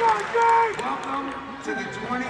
Welcome to the 20.